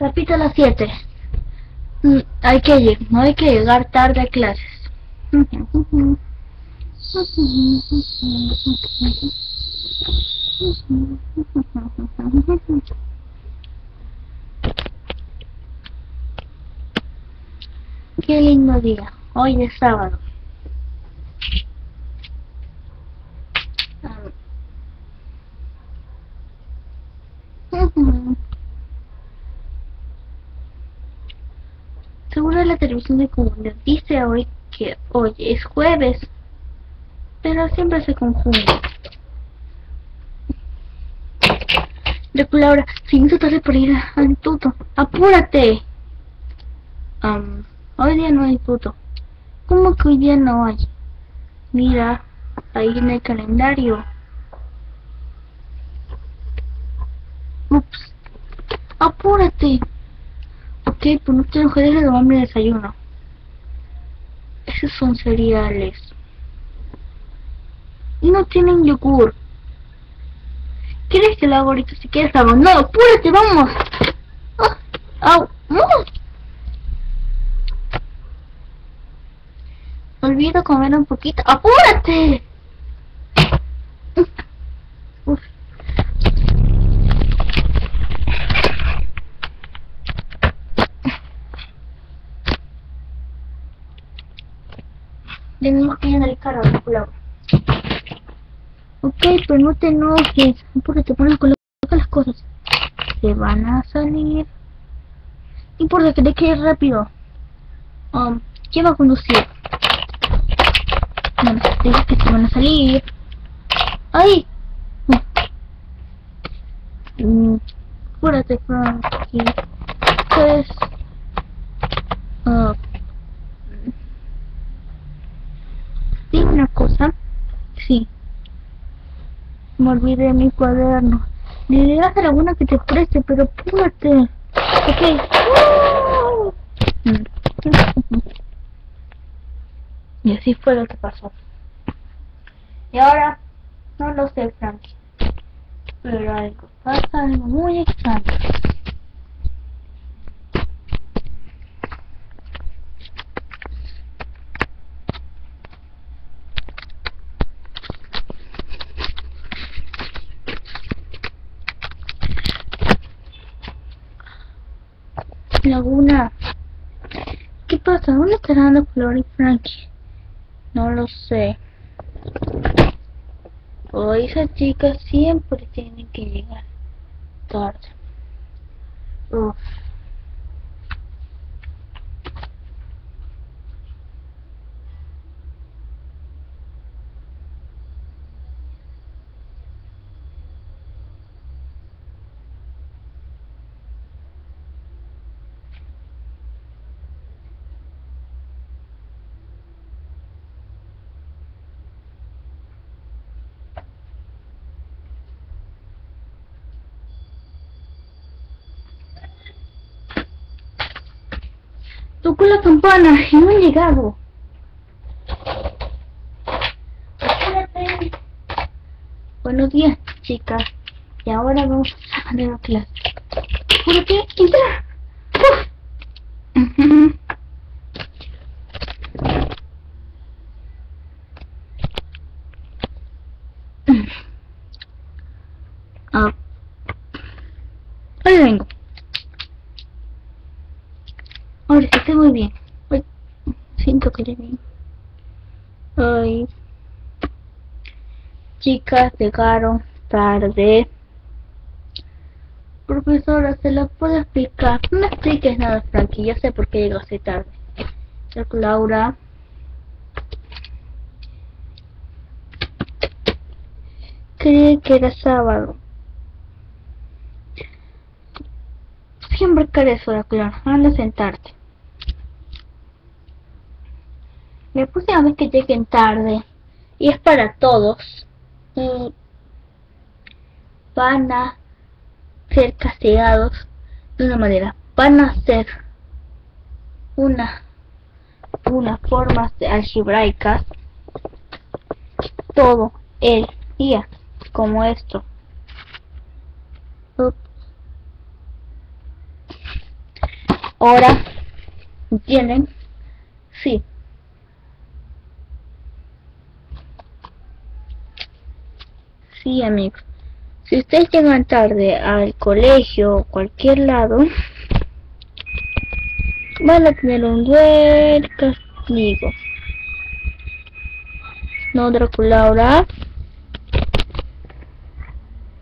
Capítulo 7. Mm, Hay que, no hay que llegar tarde a clases. Qué lindo día. Hoy es sábado. Um. Seguro la televisión de Cumbia dice hoy que hoy es jueves, pero siempre se confunde. Recuerda si no tarde para ir al instituto, apúrate. Am, hoy día no hay instituto. ¿Cómo que hoy día no hay? Mira, ahí en el calendario. Ups. Apúrate. Ok, pues no que dejar de tomarme el desayuno. Esos son cereales. Y no tienen yogur. ¿Quieres que lo haga ahorita si quieres algo? No, apúrate, vamos. Ah, au, no. Olvido comer un poquito. ¡Apúrate! Tenemos que al carro, Nicolau. Ok, pero no te enojes. Apúrate, pon coloca las cosas. Se van a salir. No importa que te rápido. Um, ¿Quién va a conducir? Bueno, digo que se van a salir. ¡Ay! Mm, Apúrate, Frankie. Pues... ah, Dime una cosa. Sí. Me olvidé mi cuaderno. Le diré a alguna que te preste, pero apúrate. Ok. Y así fue lo que pasó. Y ahora, no lo sé, Frankie. Pero algo pasa, algo muy extraño. Laguna. ¿Qué pasa? ¿Dónde estará dando Flor y Frankie? No lo sé. O esas chicas siempre tienen que llegar tarde. Uf. Tocó la campana y no han llegado. Espérate. Buenos días, chicas. Y ahora vamos a la clase. ¿Por qué? ¡Entra! Ujú. Ah. Ahí vengo. Ahora sí estoy muy bien. Siento que le vi. Ay. Chicas, llegaron tarde. Profesora, ¿se lo puedo explicar? No me expliques nada, Frankie. Ya sé por qué llegaste tarde. Laura. Creí que era sábado. Siempre hora, claro. Anda a sentarte. La próxima vez que lleguen tarde, y es para todos, y van a ser castigados de una manera. Van a ser una unas formas algebraicas todo el día como esto. Ahora, ¿entienden? Sí. Sí, amigos. Si ustedes llegan tarde al colegio o cualquier lado, van a tener un buen castigo. No, Draculaura.